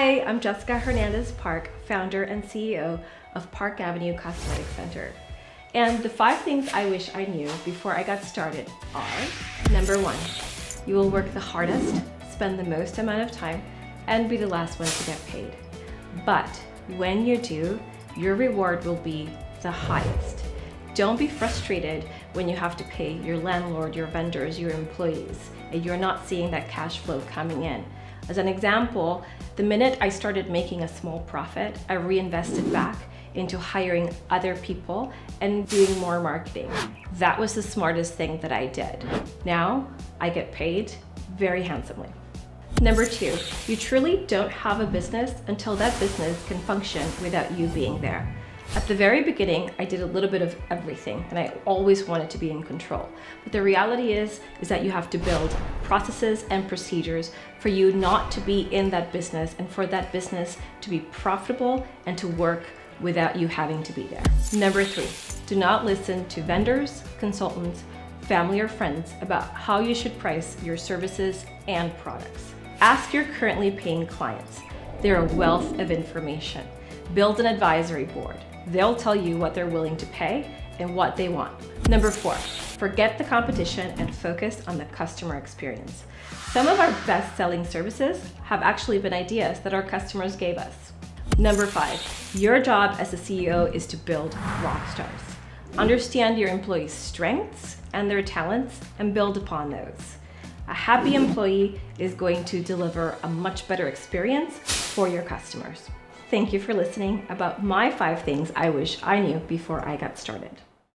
Hi, I'm Jessica Hernandez Park, founder and CEO of Park Avenue Cosmetic Center. And the five things I wish I knew before I got started are number one, you will work the hardest, spend the most amount of time, and be the last one to get paid. But when you do, your reward will be the highest. Don't be frustrated when you have to pay your landlord, your vendors, your employees, and you're not seeing that cash flow coming in. As an example, the minute I started making a small profit, I reinvested back into hiring other people and doing more marketing. That was the smartest thing that I did. Now I get paid very handsomely. Number two, you truly don't have a business until that business can function without you being there. At the very beginning, I did a little bit of everything and I always wanted to be in control. But the reality is, is that you have to build processes and procedures for you not to be in that business and for that business to be profitable and to work without you having to be there. Number three, do not listen to vendors, consultants, family or friends about how you should price your services and products. Ask your currently paying clients. They're a wealth of information. Build an advisory board. They'll tell you what they're willing to pay and what they want. Number four, forget the competition and focus on the customer experience. Some of our best selling services have actually been ideas that our customers gave us. Number five, your job as a CEO is to build rock stars. Understand your employees' strengths and their talents and build upon those. A happy employee is going to deliver a much better experience for your customers. Thank you for listening about my five things I wish I knew before I got started.